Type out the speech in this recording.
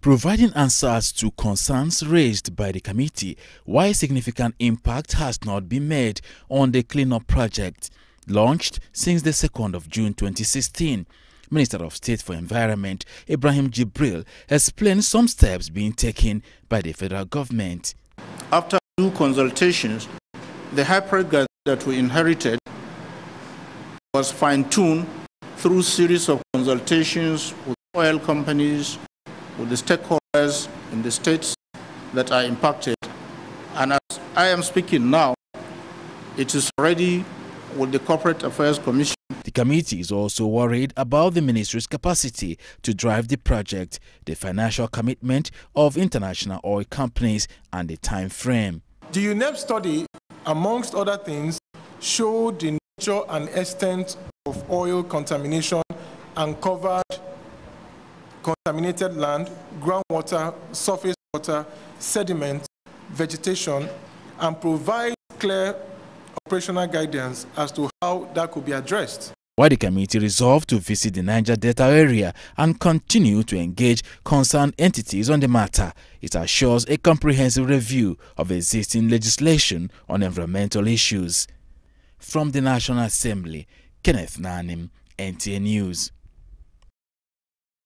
providing answers to concerns raised by the committee why significant impact has not been made on the cleanup project launched since the 2nd of June 2016. Minister of State for Environment Ibrahim Jibril explained some steps being taken by the federal government. After due consultations, the HYPREP that we inherited was fine-tuned through series of consultations with oil companies, with the stakeholders in the states that are impacted. And as I am speaking now, it is ready with the Corporate Affairs Commission. The committee is also worried about the ministry's capacity to drive the project, the financial commitment of international oil companies, and the time frame. The UNEP study, amongst other things, showed the nature and extent of oil contamination and covered contaminated land, groundwater, surface water, sediment, vegetation, and provide clear operational guidance as to how that could be addressed. Why the committee resolved to visit the Niger Delta area and continue to engage concerned entities on the matter, it assures a comprehensive review of existing legislation on environmental issues. From the National Assembly, Kenneth Nanim, NTA News.